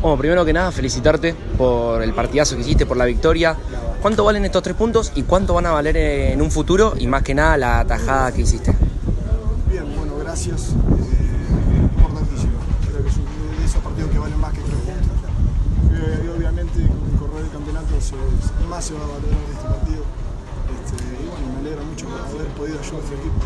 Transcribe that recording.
Bueno, primero que nada, felicitarte por el partidazo que hiciste, por la victoria. ¿Cuánto valen estos tres puntos y cuánto van a valer en un futuro? Y más que nada, la tajada que hiciste. Bien, bueno, gracias. Eh, importantísimo. Creo que es uno de esos partidos que valen más que tres puntos. Eh, y obviamente con el correr del campeonato se- más se va a valorar este partido. Este, y bueno, me alegra mucho haber podido ayudar a este equipo.